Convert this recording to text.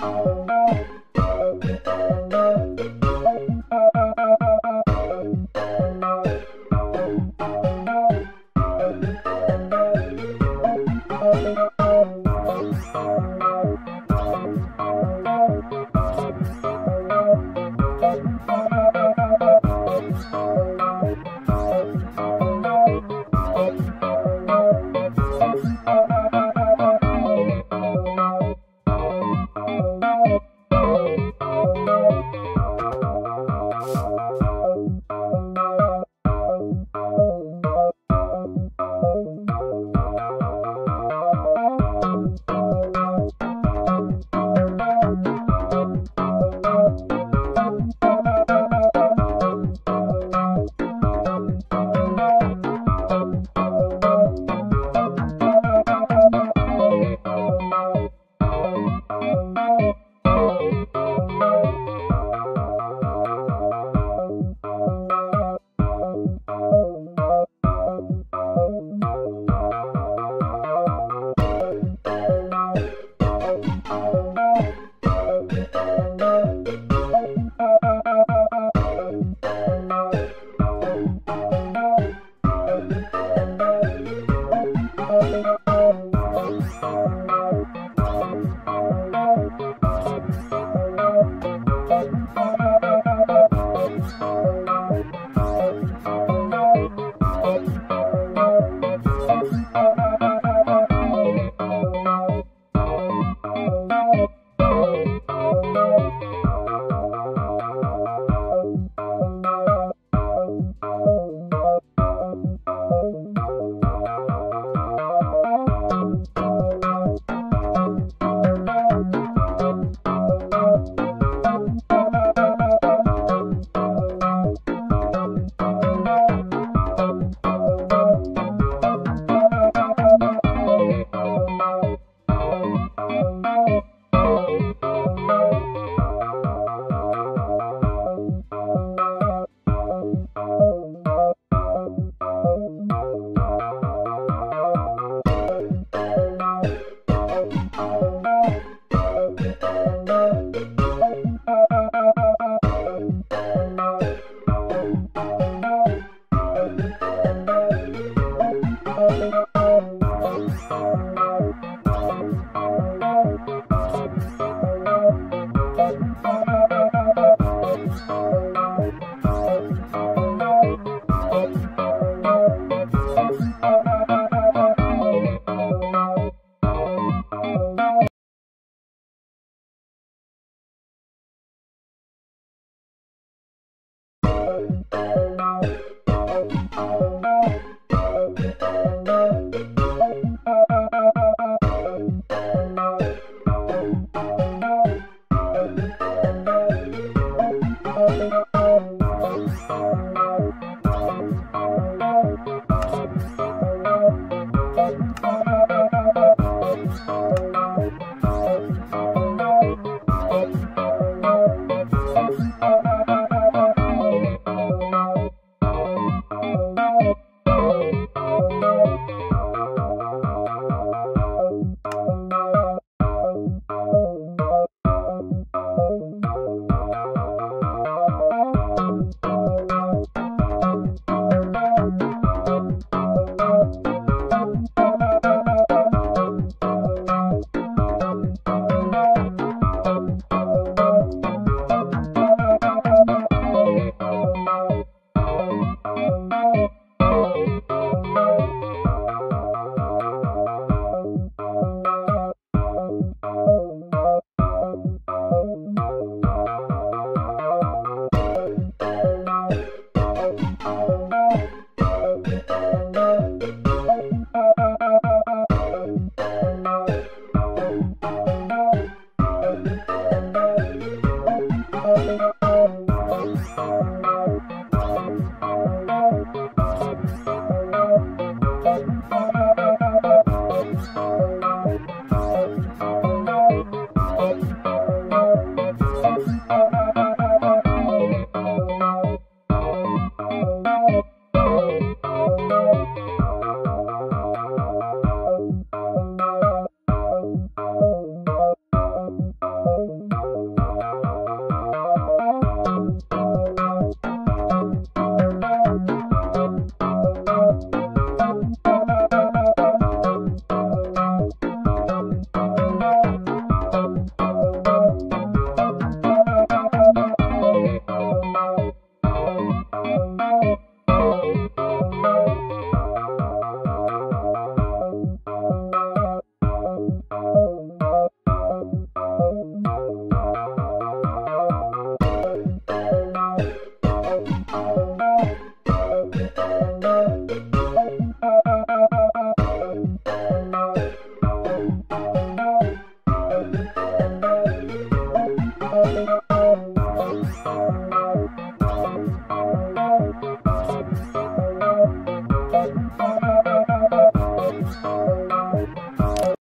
Bye.